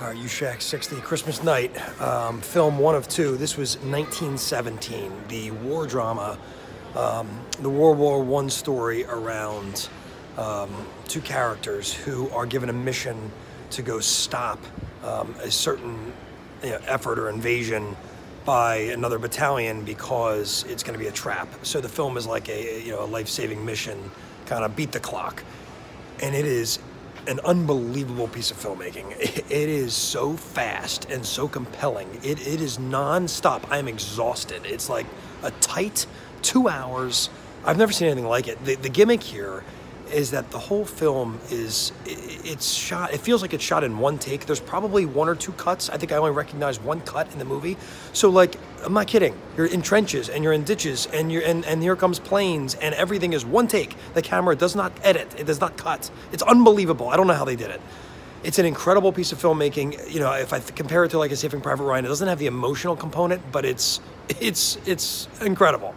All right, Shack 60, Christmas Night, um, film one of two. This was 1917, the war drama, um, the World War One story around um, two characters who are given a mission to go stop um, a certain you know, effort or invasion by another battalion because it's going to be a trap. So the film is like a you know a life-saving mission, kind of beat the clock, and it is an unbelievable piece of filmmaking. It is so fast and so compelling. It, it is non-stop. I am exhausted. It's like a tight two hours. I've never seen anything like it. The, the gimmick here is that the whole film is it's shot it feels like it's shot in one take. There's probably one or two cuts. I think i only recognize one cut in the movie. So like i'm not kidding. You're in trenches and you're in ditches and you're and, and here comes planes and everything is one take. The camera does not edit. It does not cut. It's unbelievable. I don't know how they did it. It's an incredible piece of filmmaking. You know if i compare it to like a saving private ryan it doesn't have the emotional component but it's it's it's incredible